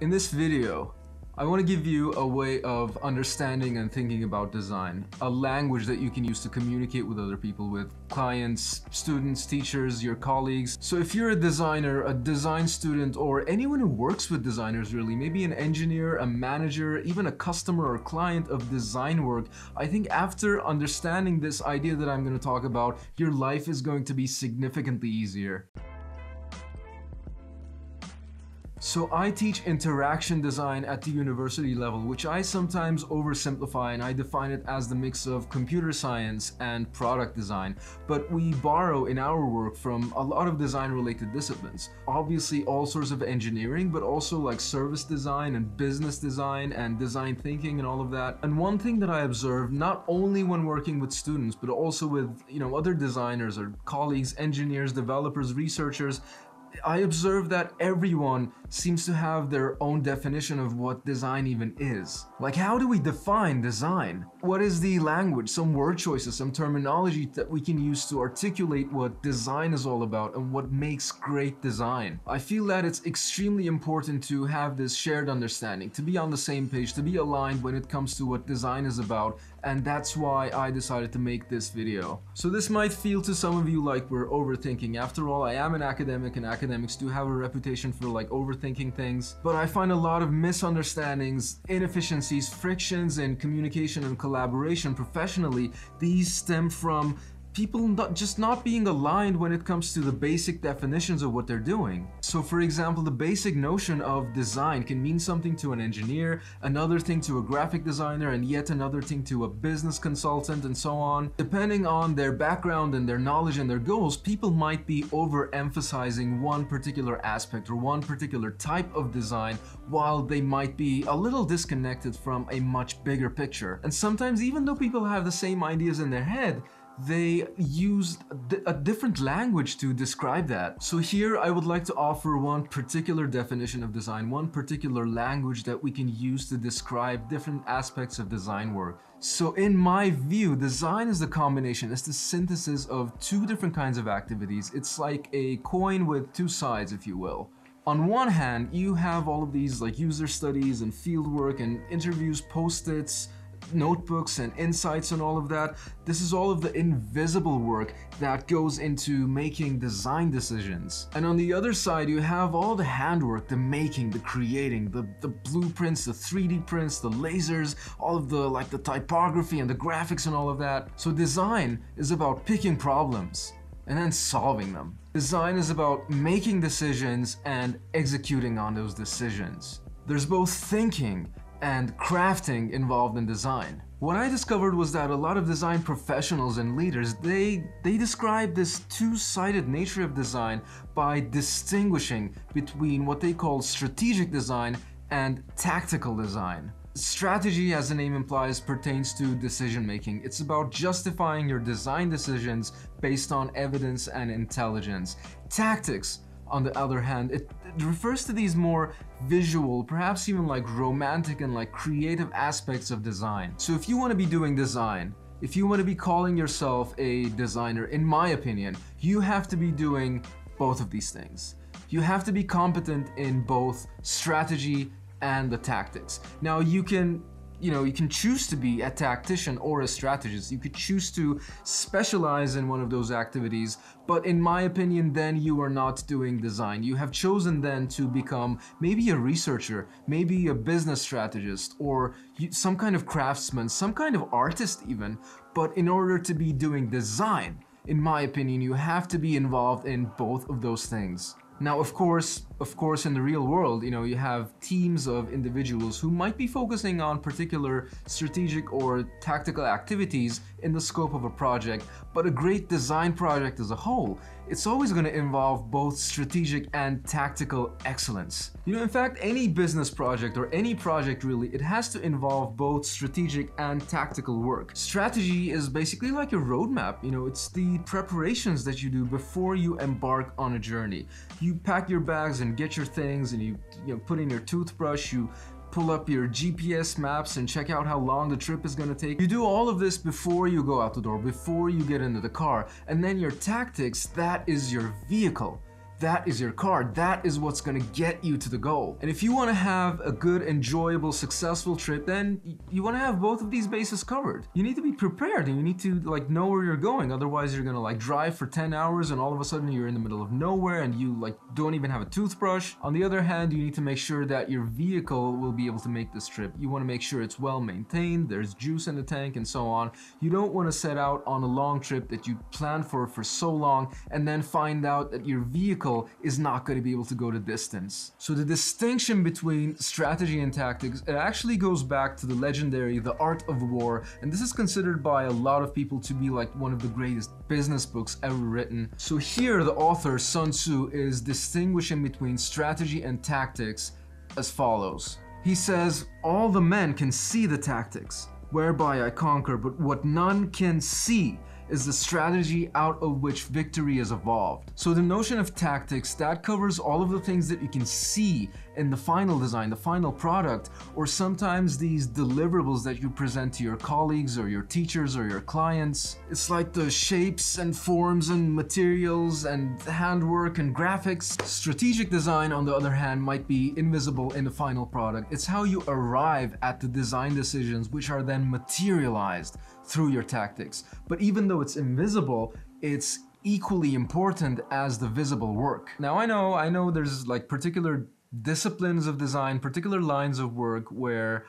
In this video, I want to give you a way of understanding and thinking about design, a language that you can use to communicate with other people, with clients, students, teachers, your colleagues. So if you're a designer, a design student, or anyone who works with designers really, maybe an engineer, a manager, even a customer or client of design work, I think after understanding this idea that I'm going to talk about, your life is going to be significantly easier. So I teach interaction design at the university level, which I sometimes oversimplify and I define it as the mix of computer science and product design. But we borrow in our work from a lot of design related disciplines. Obviously all sorts of engineering, but also like service design and business design and design thinking and all of that. And one thing that I observe, not only when working with students, but also with, you know, other designers or colleagues, engineers, developers, researchers, I observe that everyone seems to have their own definition of what design even is. Like, how do we define design? What is the language, some word choices, some terminology that we can use to articulate what design is all about and what makes great design? I feel that it's extremely important to have this shared understanding, to be on the same page, to be aligned when it comes to what design is about, and that's why I decided to make this video. So this might feel to some of you like we're overthinking. After all, I am an academic and academics do have a reputation for like overthinking things, but I find a lot of misunderstandings, inefficiencies, frictions in communication and collaboration professionally. These stem from people not just not being aligned when it comes to the basic definitions of what they're doing. So for example, the basic notion of design can mean something to an engineer, another thing to a graphic designer, and yet another thing to a business consultant and so on. Depending on their background and their knowledge and their goals, people might be overemphasizing one particular aspect or one particular type of design while they might be a little disconnected from a much bigger picture. And sometimes even though people have the same ideas in their head, they used a different language to describe that. So here I would like to offer one particular definition of design, one particular language that we can use to describe different aspects of design work. So in my view, design is the combination, it's the synthesis of two different kinds of activities. It's like a coin with two sides, if you will. On one hand, you have all of these like user studies and fieldwork and interviews, post-its, notebooks and insights and all of that. This is all of the invisible work that goes into making design decisions. And on the other side, you have all the handwork, the making, the creating, the, the blueprints, the 3D prints, the lasers, all of the like the typography and the graphics and all of that. So design is about picking problems and then solving them. Design is about making decisions and executing on those decisions. There's both thinking and crafting involved in design. What I discovered was that a lot of design professionals and leaders, they, they describe this two-sided nature of design by distinguishing between what they call strategic design and tactical design. Strategy, as the name implies, pertains to decision making. It's about justifying your design decisions based on evidence and intelligence. Tactics on the other hand, it, it, refers to these more visual, perhaps even like romantic and like creative aspects of design. So if you want to be doing design, if you want to be calling yourself a designer, in my opinion, you have to be doing both of these things. You have to be competent in both strategy and the tactics. Now you can you know, you can choose to be a tactician or a strategist. You could choose to specialize in one of those activities, but in my opinion, then you are not doing design. You have chosen then to become maybe a researcher, maybe a business strategist, or some kind of craftsman, some kind of artist even. But in order to be doing design, in my opinion, you have to be involved in both of those things. Now, of course, of course, in the real world, you know, you have teams of individuals who might be focusing on particular strategic or tactical activities in the scope of a project, but a great design project as a whole, it's always going to involve both strategic and tactical excellence. You know, in fact, any business project or any project really, it has to involve both strategic and tactical work. Strategy is basically like a roadmap, you know, it's the preparations that you do before you embark on a journey. You pack your bags and get your things and you, you know, put in your toothbrush, you pull up your GPS maps and check out how long the trip is gonna take. You do all of this before you go out the door, before you get into the car, and then your tactics, that is your vehicle. That is your card. That is what's gonna get you to the goal. And if you wanna have a good, enjoyable, successful trip, then you wanna have both of these bases covered. You need to be prepared and you need to like know where you're going. Otherwise, you're gonna like drive for 10 hours and all of a sudden you're in the middle of nowhere and you like don't even have a toothbrush. On the other hand, you need to make sure that your vehicle will be able to make this trip. You wanna make sure it's well maintained, there's juice in the tank and so on. You don't wanna set out on a long trip that you plan for for so long and then find out that your vehicle is not going to be able to go the distance. So the distinction between strategy and tactics, it actually goes back to the legendary The Art of War, and this is considered by a lot of people to be like one of the greatest business books ever written. So here the author Sun Tzu is distinguishing between strategy and tactics as follows. He says, all the men can see the tactics, whereby I conquer, but what none can see is the strategy out of which victory is evolved. So the notion of tactics, that covers all of the things that you can see in the final design, the final product, or sometimes these deliverables that you present to your colleagues or your teachers or your clients. It's like the shapes and forms and materials and handwork and graphics. Strategic design, on the other hand, might be invisible in the final product. It's how you arrive at the design decisions which are then materialized through your tactics. But even though it's invisible, it's equally important as the visible work. Now I know, I know there's like particular disciplines of design, particular lines of work where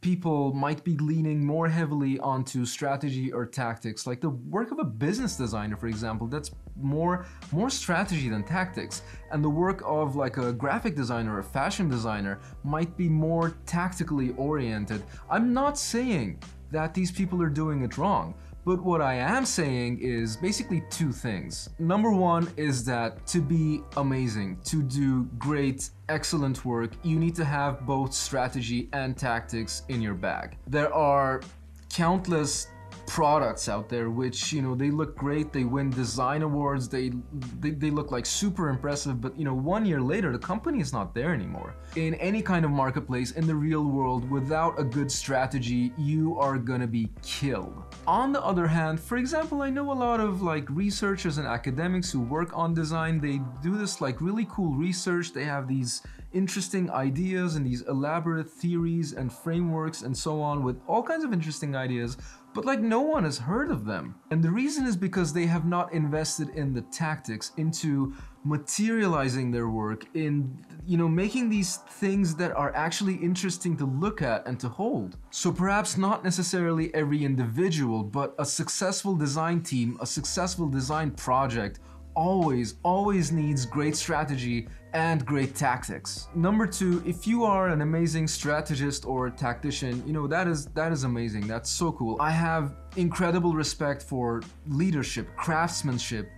people might be leaning more heavily onto strategy or tactics like the work of a business designer for example that's more more strategy than tactics and the work of like a graphic designer or a fashion designer might be more tactically oriented i'm not saying that these people are doing it wrong. But what I am saying is basically two things. Number one is that to be amazing, to do great, excellent work, you need to have both strategy and tactics in your bag. There are countless products out there which you know they look great they win design awards they, they they look like super impressive but you know one year later the company is not there anymore. In any kind of marketplace in the real world without a good strategy you are gonna be killed. On the other hand for example i know a lot of like researchers and academics who work on design they do this like really cool research they have these interesting ideas and these elaborate theories and frameworks and so on with all kinds of interesting ideas but like no one has heard of them. And the reason is because they have not invested in the tactics, into materializing their work, in you know making these things that are actually interesting to look at and to hold. So perhaps not necessarily every individual, but a successful design team, a successful design project always, always needs great strategy and great tactics. Number two, if you are an amazing strategist or tactician, you know, that is that is amazing. That's so cool. I have incredible respect for leadership, craftsmanship,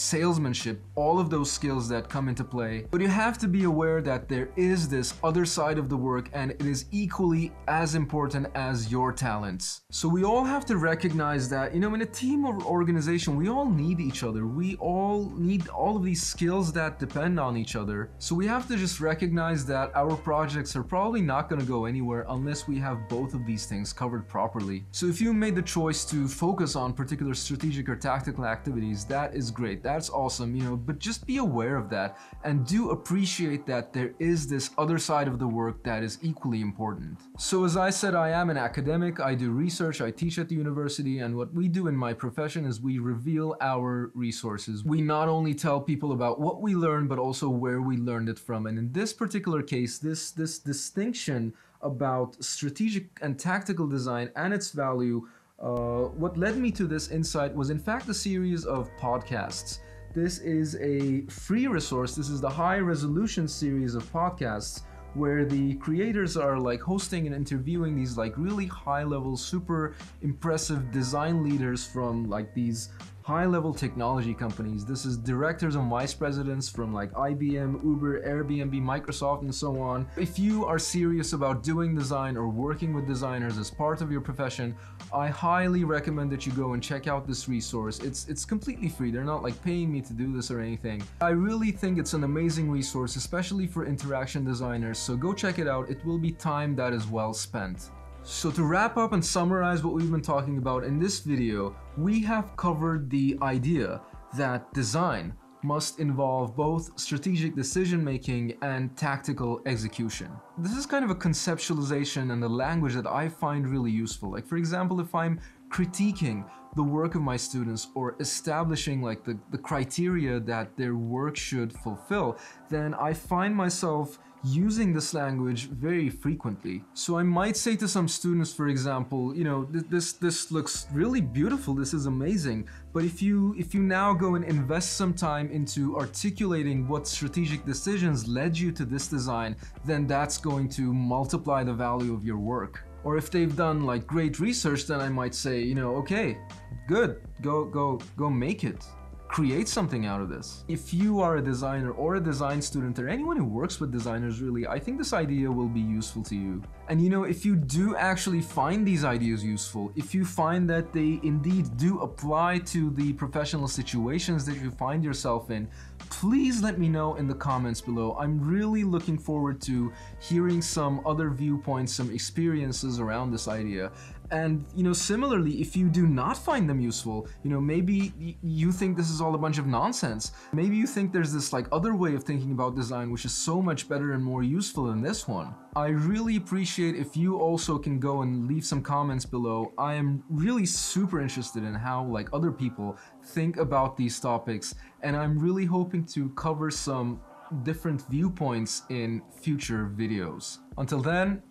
salesmanship, all of those skills that come into play. But you have to be aware that there is this other side of the work and it is equally as important as your talents. So we all have to recognize that, you know, in a team or organization, we all need each other. We all need all of these skills that depend on each other. So we have to just recognize that our projects are probably not going to go anywhere unless we have both of these things covered properly. So if you made the choice to focus on particular strategic or tactical activities, that is great that's awesome, you know, but just be aware of that and do appreciate that there is this other side of the work that is equally important. So as I said, I am an academic, I do research, I teach at the university, and what we do in my profession is we reveal our resources. We not only tell people about what we learned, but also where we learned it from. And in this particular case, this, this distinction about strategic and tactical design and its value uh, what led me to this insight was in fact a series of podcasts. This is a free resource. This is the high resolution series of podcasts where the creators are like hosting and interviewing these like really high level, super impressive design leaders from like these high level technology companies. This is directors and vice presidents from like IBM, Uber, Airbnb, Microsoft, and so on. If you are serious about doing design or working with designers as part of your profession, I highly recommend that you go and check out this resource. It's, it's completely free. They're not like paying me to do this or anything. I really think it's an amazing resource, especially for interaction designers. So go check it out. It will be time that is well spent. So to wrap up and summarize what we've been talking about in this video, we have covered the idea that design, must involve both strategic decision making and tactical execution. This is kind of a conceptualization and a language that I find really useful. Like, for example, if I'm critiquing the work of my students or establishing like the, the criteria that their work should fulfill, then I find myself using this language very frequently. So I might say to some students, for example, you know, this this looks really beautiful. This is amazing. But if you if you now go and invest some time into articulating what strategic decisions led you to this design, then that's going to multiply the value of your work. Or if they've done like great research, then I might say, you know, okay, good, go go go make it create something out of this. If you are a designer or a design student or anyone who works with designers really, I think this idea will be useful to you. And you know, if you do actually find these ideas useful, if you find that they indeed do apply to the professional situations that you find yourself in, please let me know in the comments below. I'm really looking forward to hearing some other viewpoints, some experiences around this idea. And you know, similarly, if you do not find them useful, you know, maybe you think this is all a bunch of nonsense. Maybe you think there's this like other way of thinking about design which is so much better and more useful than this one. I really appreciate if you also can go and leave some comments below. I am really super interested in how like other people think about these topics and I'm really hoping to cover some different viewpoints in future videos. Until then,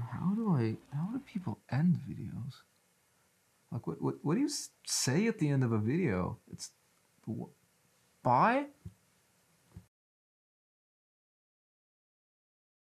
how do I, how do people end videos? Like, what, what, what do you say at the end of a video? It's, bye?